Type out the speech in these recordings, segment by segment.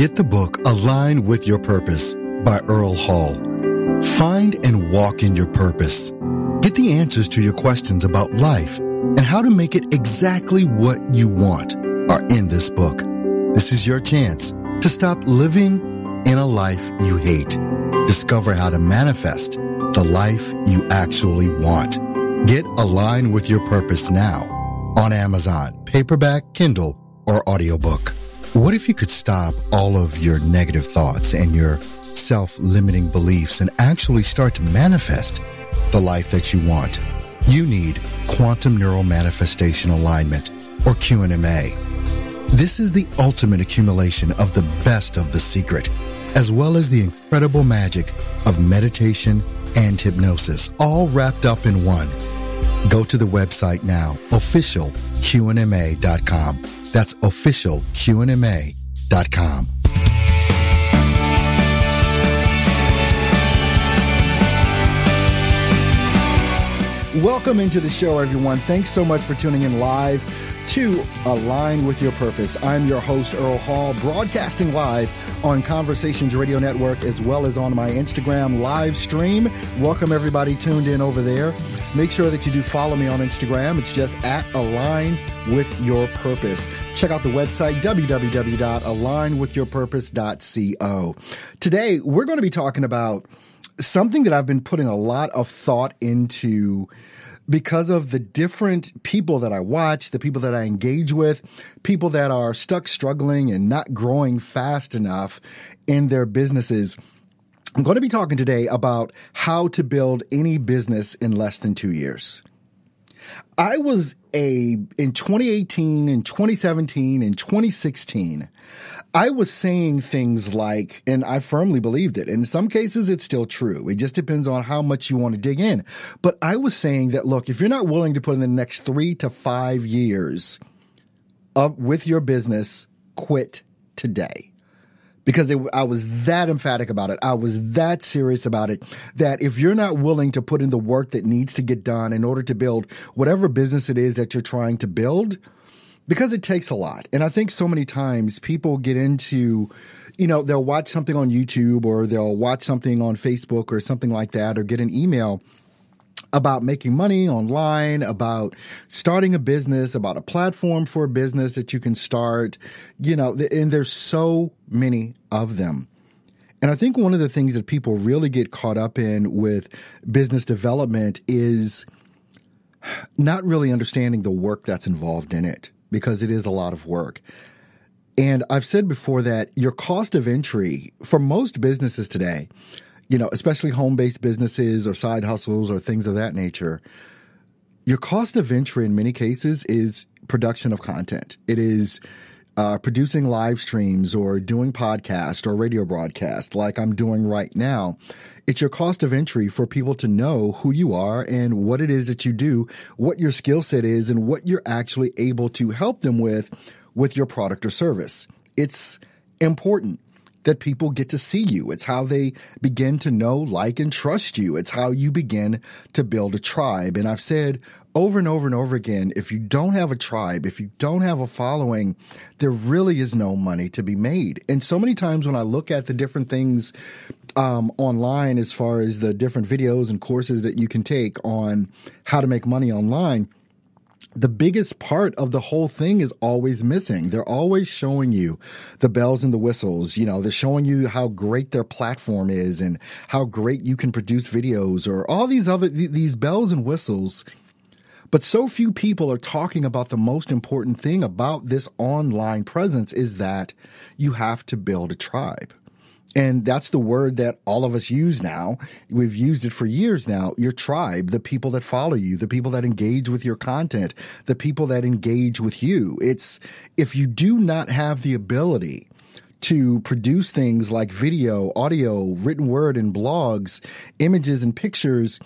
Get the book Align with Your Purpose by Earl Hall. Find and walk in your purpose. Get the answers to your questions about life and how to make it exactly what you want are in this book. This is your chance to stop living in a life you hate. Discover how to manifest the life you actually want. Get Align with Your Purpose now on Amazon, paperback, Kindle, or audiobook. What if you could stop all of your negative thoughts and your self-limiting beliefs and actually start to manifest the life that you want? You need quantum neural manifestation alignment or QNMA. This is the ultimate accumulation of the best of the secret, as well as the incredible magic of meditation and hypnosis, all wrapped up in one. Go to the website now, officialqnma.com. That's officialqnma.com. Welcome into the show, everyone. Thanks so much for tuning in live to Align with Your Purpose. I'm your host, Earl Hall, broadcasting live on Conversations Radio Network as well as on my Instagram live stream. Welcome, everybody tuned in over there. Make sure that you do follow me on Instagram. It's just at Align with Your Purpose. Check out the website, www.alignwithyourpurpose.co. Today, we're going to be talking about something that I've been putting a lot of thought into because of the different people that I watch, the people that I engage with, people that are stuck struggling and not growing fast enough in their businesses. I'm going to be talking today about how to build any business in less than two years. I was a, in 2018 and 2017 and 2016, I was saying things like, and I firmly believed it. In some cases, it's still true. It just depends on how much you want to dig in. But I was saying that, look, if you're not willing to put in the next three to five years of, with your business, quit today. Because it, I was that emphatic about it. I was that serious about it that if you're not willing to put in the work that needs to get done in order to build whatever business it is that you're trying to build, because it takes a lot. And I think so many times people get into, you know, they'll watch something on YouTube or they'll watch something on Facebook or something like that or get an email about making money online, about starting a business, about a platform for a business that you can start, you know, and there's so many of them. And I think one of the things that people really get caught up in with business development is not really understanding the work that's involved in it because it is a lot of work. And I've said before that your cost of entry for most businesses today, you know, especially home based businesses or side hustles or things of that nature, your cost of entry in many cases is production of content. It is uh, producing live streams or doing podcast or radio broadcast like I'm doing right now. It's your cost of entry for people to know who you are and what it is that you do, what your skill set is, and what you're actually able to help them with with your product or service. It's important that people get to see you. It's how they begin to know, like, and trust you. It's how you begin to build a tribe. And I've said over and over and over again if you don't have a tribe, if you don't have a following, there really is no money to be made. And so many times when I look at the different things um, online, as far as the different videos and courses that you can take on how to make money online, the biggest part of the whole thing is always missing. They're always showing you the bells and the whistles. You know, they're showing you how great their platform is and how great you can produce videos or all these other, these bells and whistles but so few people are talking about the most important thing about this online presence is that you have to build a tribe. And that's the word that all of us use now. We've used it for years now. Your tribe, the people that follow you, the people that engage with your content, the people that engage with you. It's if you do not have the ability to produce things like video, audio, written word and blogs, images and pictures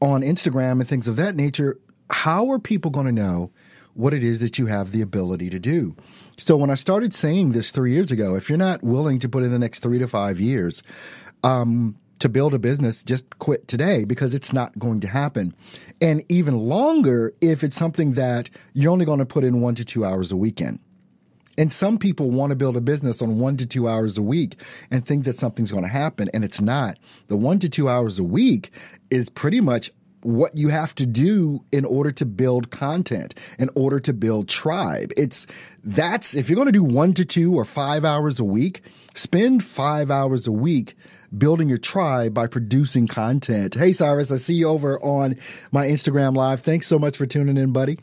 on Instagram and things of that nature, how are people going to know what it is that you have the ability to do? So when I started saying this three years ago, if you're not willing to put in the next three to five years, um, to build a business, just quit today because it's not going to happen. And even longer if it's something that you're only going to put in one to two hours a weekend. And some people want to build a business on one to two hours a week and think that something's going to happen, and it's not. The one to two hours a week is pretty much what you have to do in order to build content, in order to build tribe. It's that's if you're going to do one to two or five hours a week, spend five hours a week building your tribe by producing content. Hey, Cyrus, I see you over on my Instagram live. Thanks so much for tuning in, buddy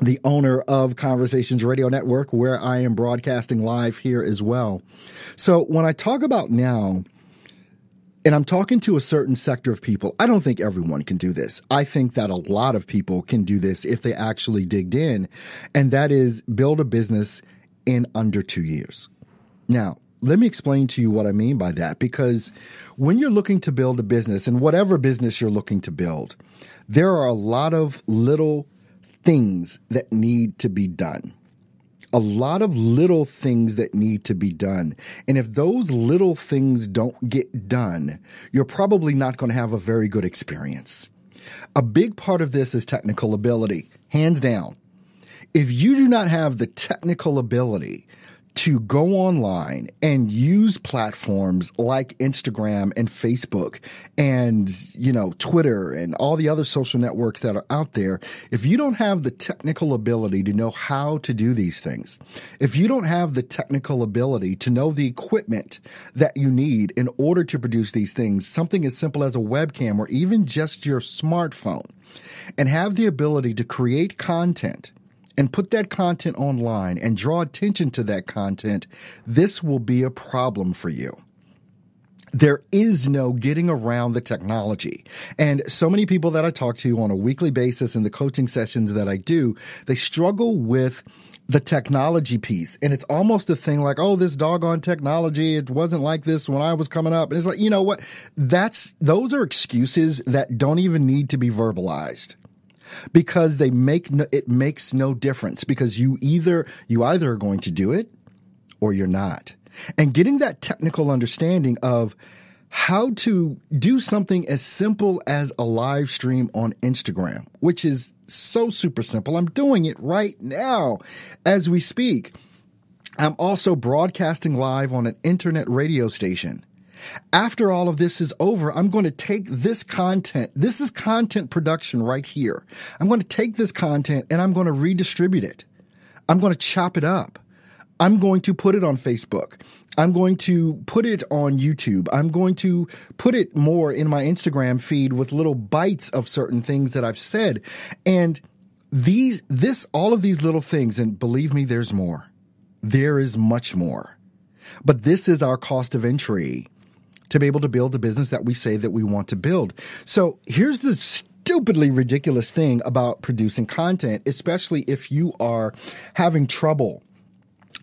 the owner of Conversations Radio Network, where I am broadcasting live here as well. So when I talk about now, and I'm talking to a certain sector of people, I don't think everyone can do this. I think that a lot of people can do this if they actually digged in, and that is build a business in under two years. Now, let me explain to you what I mean by that because when you're looking to build a business and whatever business you're looking to build, there are a lot of little things that need to be done. A lot of little things that need to be done. And if those little things don't get done, you're probably not going to have a very good experience. A big part of this is technical ability, hands down. If you do not have the technical ability to go online and use platforms like Instagram and Facebook and, you know, Twitter and all the other social networks that are out there, if you don't have the technical ability to know how to do these things, if you don't have the technical ability to know the equipment that you need in order to produce these things, something as simple as a webcam or even just your smartphone, and have the ability to create content and put that content online and draw attention to that content, this will be a problem for you. There is no getting around the technology. And so many people that I talk to on a weekly basis in the coaching sessions that I do, they struggle with the technology piece. And it's almost a thing like, oh, this doggone technology, it wasn't like this when I was coming up. And it's like, you know what? That's, those are excuses that don't even need to be verbalized because they make no, it makes no difference because you either you either are going to do it or you're not. And getting that technical understanding of how to do something as simple as a live stream on Instagram, which is so super simple. I'm doing it right now as we speak. I'm also broadcasting live on an internet radio station. After all of this is over, I'm going to take this content. This is content production right here. I'm going to take this content and I'm going to redistribute it. I'm going to chop it up. I'm going to put it on Facebook. I'm going to put it on YouTube. I'm going to put it more in my Instagram feed with little bites of certain things that I've said. And these, this, all of these little things, and believe me, there's more. There is much more. But this is our cost of entry to be able to build the business that we say that we want to build. So here's the stupidly ridiculous thing about producing content, especially if you are having trouble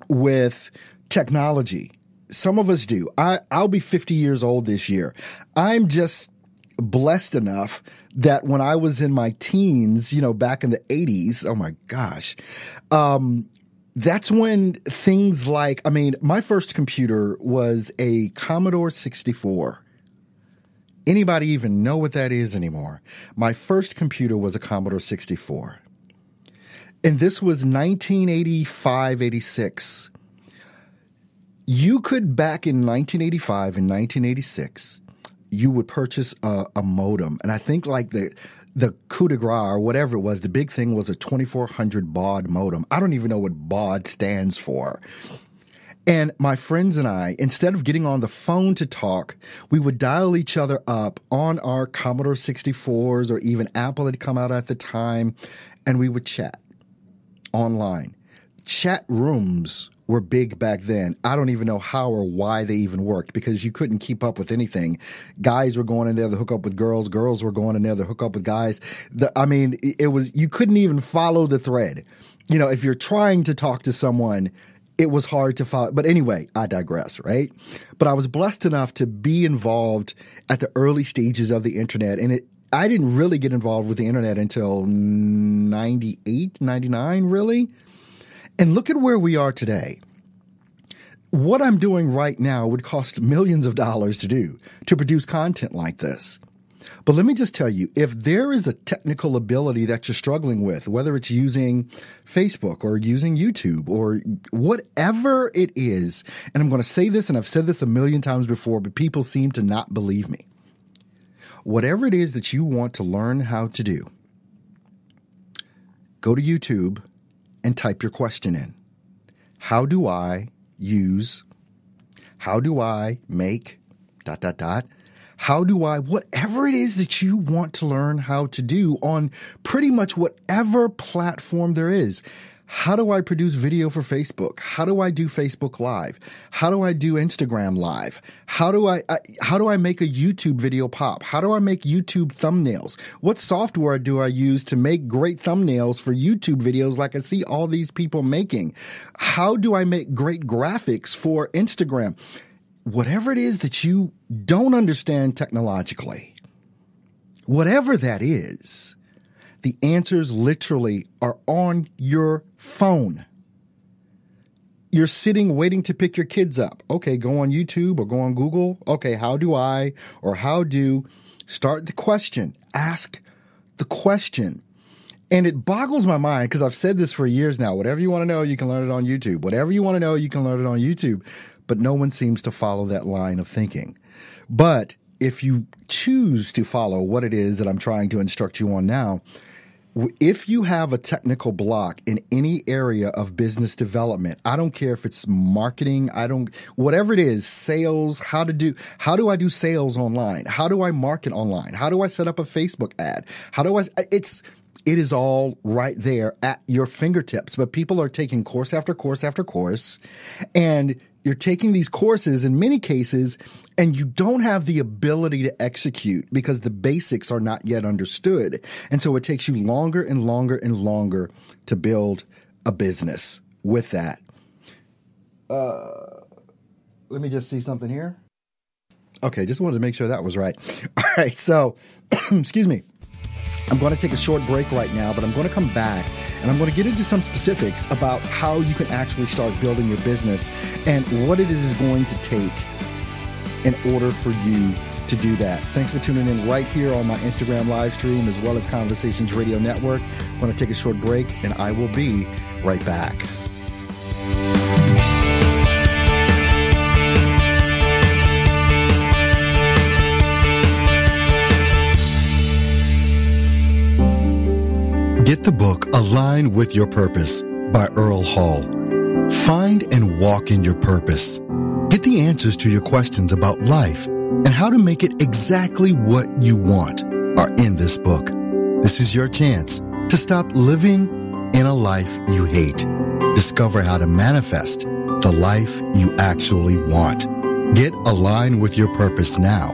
with technology. Some of us do. I, I'll be 50 years old this year. I'm just blessed enough that when I was in my teens, you know, back in the 80s, oh my gosh, um, that's when things like, I mean, my first computer was a Commodore 64. Anybody even know what that is anymore? My first computer was a Commodore 64. And this was 1985, 86. You could, back in 1985 and 1986, you would purchase a, a modem. And I think like the, the coup de grace or whatever it was, the big thing was a 2400 baud modem. I don't even know what baud stands for. And my friends and I, instead of getting on the phone to talk, we would dial each other up on our Commodore 64s or even Apple had come out at the time, and we would chat online. Chat rooms were big back then. I don't even know how or why they even worked because you couldn't keep up with anything. Guys were going in there to hook up with girls. Girls were going in there to hook up with guys. The, I mean, it was, you couldn't even follow the thread. You know, if you're trying to talk to someone, it was hard to follow. But anyway, I digress, right? But I was blessed enough to be involved at the early stages of the internet and it, I didn't really get involved with the internet until 98, 99, really. And look at where we are today. What I'm doing right now would cost millions of dollars to do to produce content like this. But let me just tell you if there is a technical ability that you're struggling with, whether it's using Facebook or using YouTube or whatever it is, and I'm going to say this and I've said this a million times before, but people seem to not believe me. Whatever it is that you want to learn how to do, go to YouTube and type your question in. How do I use, how do I make, dot, dot, dot, how do I, whatever it is that you want to learn how to do on pretty much whatever platform there is. How do I produce video for Facebook? How do I do Facebook Live? How do I do Instagram Live? How do I, I, how do I make a YouTube video pop? How do I make YouTube thumbnails? What software do I use to make great thumbnails for YouTube videos like I see all these people making? How do I make great graphics for Instagram? Whatever it is that you don't understand technologically, whatever that is, the answers literally are on your phone. You're sitting waiting to pick your kids up. Okay, go on YouTube or go on Google. Okay, how do I or how do start the question? Ask the question. And it boggles my mind because I've said this for years now. Whatever you want to know, you can learn it on YouTube. Whatever you want to know, you can learn it on YouTube. But no one seems to follow that line of thinking. But if you choose to follow what it is that I'm trying to instruct you on now, if you have a technical block in any area of business development, I don't care if it's marketing, I don't, whatever it is, sales, how to do, how do I do sales online? How do I market online? How do I set up a Facebook ad? How do I, it's, it is all right there at your fingertips, but people are taking course after course after course and you're taking these courses in many cases and you don't have the ability to execute because the basics are not yet understood. And so it takes you longer and longer and longer to build a business with that. Uh, let me just see something here. Okay, just wanted to make sure that was right. All right, so, excuse me. I'm going to take a short break right now, but I'm going to come back and I'm going to get into some specifics about how you can actually start building your business and what it is going to take in order for you to do that. Thanks for tuning in right here on my Instagram live stream as well as Conversations Radio Network. I'm going to take a short break and I will be right back. Get the book Align with Your Purpose by Earl Hall. Find and walk in your purpose. Get the answers to your questions about life and how to make it exactly what you want are in this book. This is your chance to stop living in a life you hate. Discover how to manifest the life you actually want. Get Align with Your Purpose now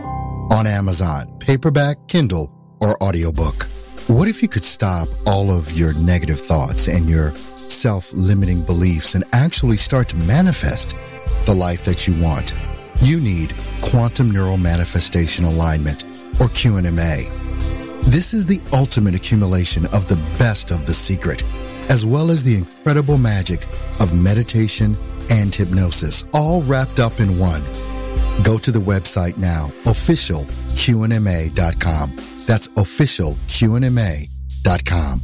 on Amazon, paperback, Kindle, or audiobook. What if you could stop all of your negative thoughts and your self-limiting beliefs and actually start to manifest the life that you want? You need quantum neural manifestation alignment or QNMA. This is the ultimate accumulation of the best of the secret, as well as the incredible magic of meditation and hypnosis, all wrapped up in one. Go to the website now, officialqnma.com. That's officialqnma.com.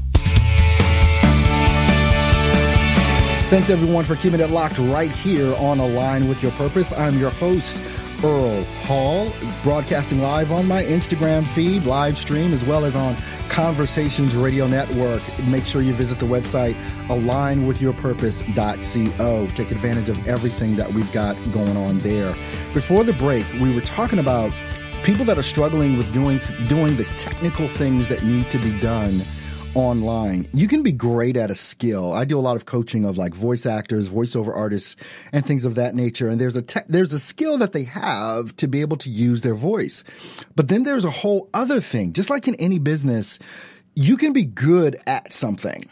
Thanks everyone for keeping it locked right here on Align with Your Purpose. I'm your host, Earl Hall, broadcasting live on my Instagram feed, live stream, as well as on Conversations Radio Network. Make sure you visit the website alignwithyourpurpose.co. Take advantage of everything that we've got going on there. Before the break, we were talking about people that are struggling with doing doing the technical things that need to be done online. You can be great at a skill. I do a lot of coaching of like voice actors, voiceover artists, and things of that nature. And there's a te- there's a skill that they have to be able to use their voice. But then there's a whole other thing. Just like in any business, you can be good at something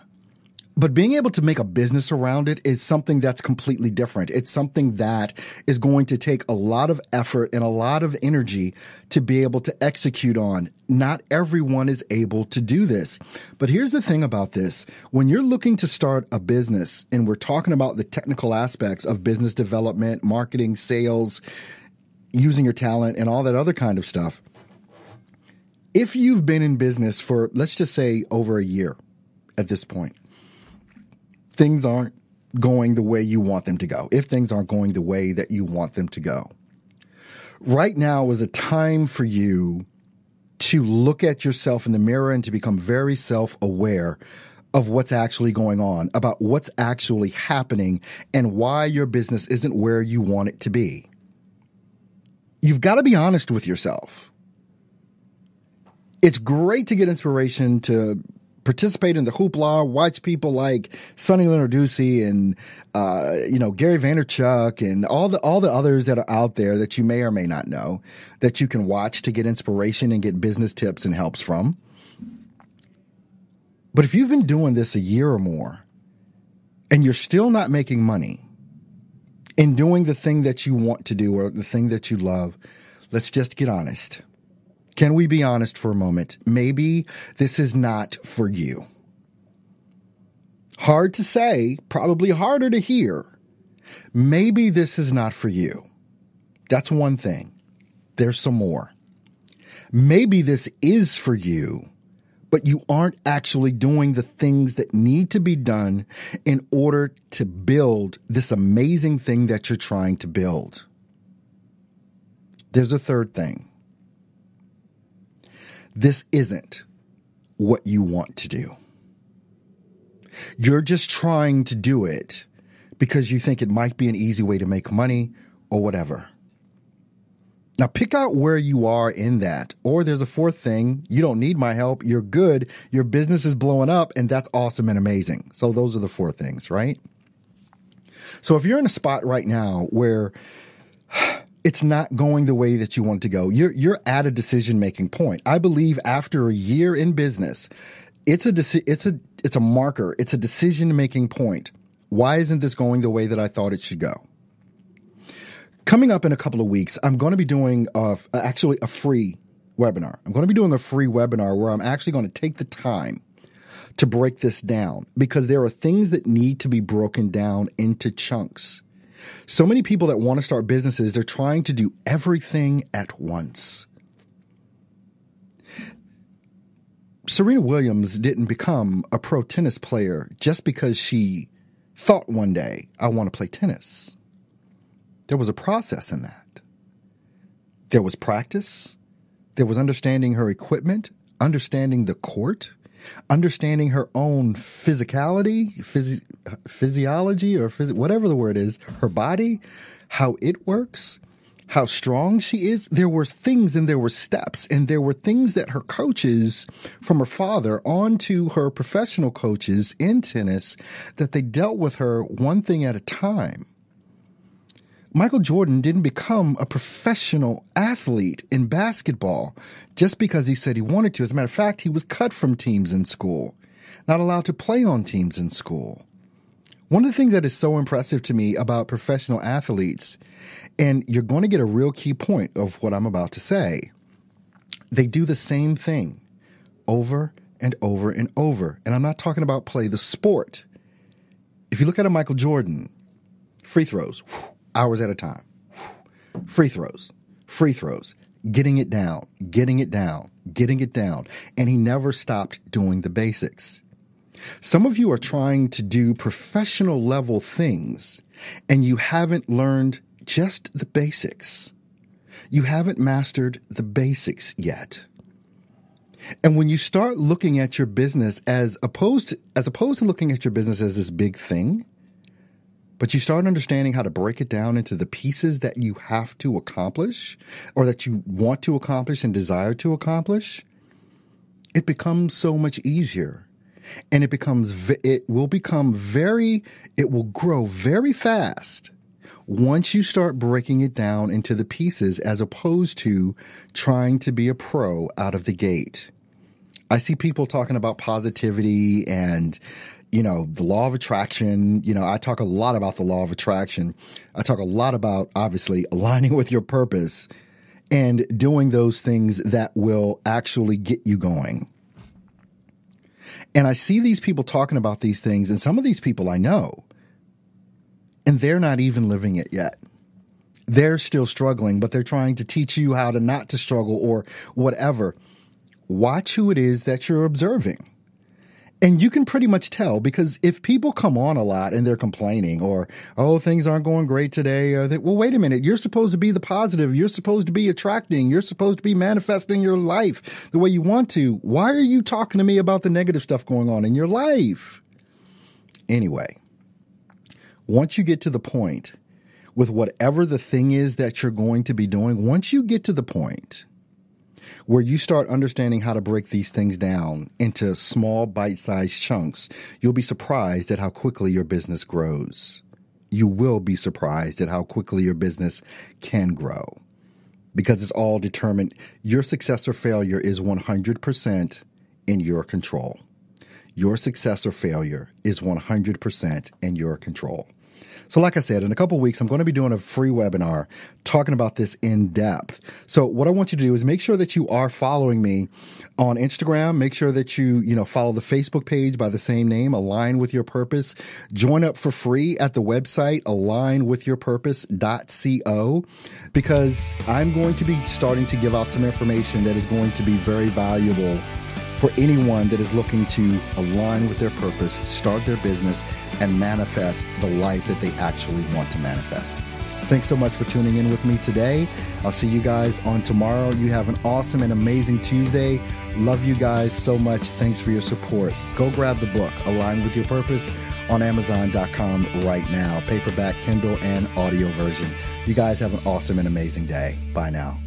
but being able to make a business around it is something that's completely different. It's something that is going to take a lot of effort and a lot of energy to be able to execute on. Not everyone is able to do this. But here's the thing about this. When you're looking to start a business and we're talking about the technical aspects of business development, marketing, sales, using your talent and all that other kind of stuff, if you've been in business for, let's just say, over a year at this point, things aren't going the way you want them to go, if things aren't going the way that you want them to go, right now is a time for you to look at yourself in the mirror and to become very self aware of what's actually going on, about what's actually happening, and why your business isn't where you want it to be. You've got to be honest with yourself. It's great to get inspiration to participate in the hoopla, watch people like Sunny Lenarduzzi and uh, you know Gary Vaynerchuk and all the all the others that are out there that you may or may not know that you can watch to get inspiration and get business tips and helps from. But if you've been doing this a year or more and you're still not making money in doing the thing that you want to do or the thing that you love, let's just get honest. Can we be honest for a moment? Maybe this is not for you. Hard to say, probably harder to hear. Maybe this is not for you. That's one thing. There's some more. Maybe this is for you, but you aren't actually doing the things that need to be done in order to build this amazing thing that you're trying to build. There's a third thing this isn't what you want to do. You're just trying to do it because you think it might be an easy way to make money or whatever. Now, pick out where you are in that. Or there's a fourth thing you don't need my help. You're good. Your business is blowing up, and that's awesome and amazing. So, those are the four things, right? So, if you're in a spot right now where it's not going the way that you want to go. You're you're at a decision making point. I believe after a year in business, it's a deci- it's a it's a marker. It's a decision making point. Why isn't this going the way that I thought it should go? Coming up in a couple of weeks, I'm going to be doing a, actually a free webinar. I'm going to be doing a free webinar where I'm actually going to take the time to break this down because there are things that need to be broken down into chunks. So many people that want to start businesses, they're trying to do everything at once. Serena Williams didn't become a pro tennis player just because she thought one day, I want to play tennis. There was a process in that. There was practice. There was understanding her equipment, understanding the court, understanding her own physicality, phys- physiology, or phys- whatever the word is, her body, how it works, how strong she is. There were things and there were steps, and there were things that her coaches from her father on to her professional coaches in tennis that they dealt with her one thing at a time. Michael Jordan didn't become a professional athlete in basketball just because he said he wanted to. As a matter of fact, he was cut from teams in school, not allowed to play on teams in school. One of the things that is so impressive to me about professional athletes, and you're going to get a real key point of what I'm about to say, they do the same thing over and over and over. And I'm not talking about play the sport. If you look at a Michael Jordan, free throws, whew, hours at a time. Free throws, free throws, getting it down, getting it down, getting it down. And he never stopped doing the basics. Some of you are trying to do professional level things and you haven't learned just the basics. You haven't mastered the basics yet. And when you start looking at your business as opposed to, as opposed to looking at your business as this big thing, but you start understanding how to break it down into the pieces that you have to accomplish or that you want to accomplish and desire to accomplish, it becomes so much easier. And it becomes, it will become very, it will grow very fast once you start breaking it down into the pieces as opposed to trying to be a pro out of the gate. I see people talking about positivity and you know, the law of attraction. You know, I talk a lot about the law of attraction. I talk a lot about obviously aligning with your purpose and doing those things that will actually get you going. And I see these people talking about these things, and some of these people I know, and they're not even living it yet. They're still struggling, but they're trying to teach you how to not to struggle or whatever. watch who it is that you're observing. And you can pretty much tell because if people come on a lot and they're complaining or, oh, things aren't going great today, or they, well, wait a minute. You're supposed to be the positive. You're supposed to be attracting. You're supposed to be manifesting your life the way you want to. Why are you talking to me about the negative stuff going on in your life? Anyway, once you get to the point with whatever the thing is that you're going to be doing, once you get to the point where you start understanding how to break these things down into small bite sized chunks, you'll be surprised at how quickly your business grows. You will be surprised at how quickly your business can grow because it's all determined. Your success or failure is 100% in your control. Your success or failure is 100% in your control. So, like I said, in a couple weeks, I'm going to be doing a free webinar talking about this in depth. So, what I want you to do is make sure that you are following me on Instagram. Make sure that you, you know, follow the Facebook page by the same name, Align with Your Purpose. Join up for free at the website, alignwithyourpurpose.co, because I'm going to be starting to give out some information that is going to be very valuable for anyone that is looking to align with their purpose, start their business, and manifest the life that they actually want to manifest. Thanks so much for tuning in with me today. I'll see you guys on tomorrow. You have an awesome and amazing Tuesday. Love you guys so much. Thanks for your support. Go grab the book, Align with Your Purpose, on Amazon.com right now. Paperback, Kindle, and audio version. You guys have an awesome and amazing day. Bye now.